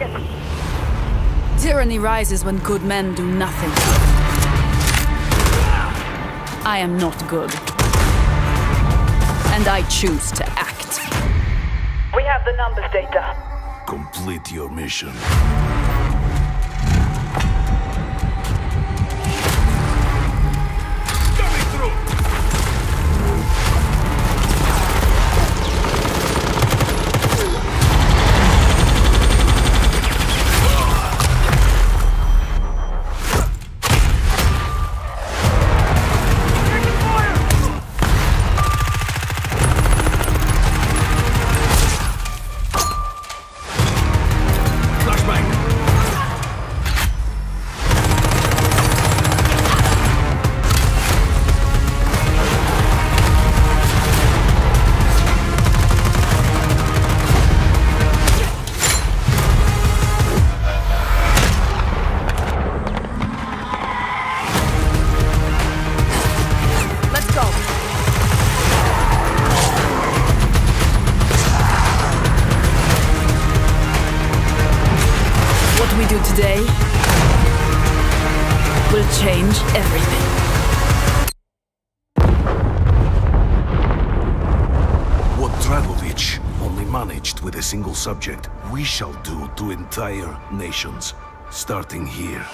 target. Tyranny rises when good men do nothing. I am not good. And I choose to act. We have the numbers data. Complete your mission. What we do today will change everything. What Dragovich only managed with a single subject, we shall do to entire nations, starting here.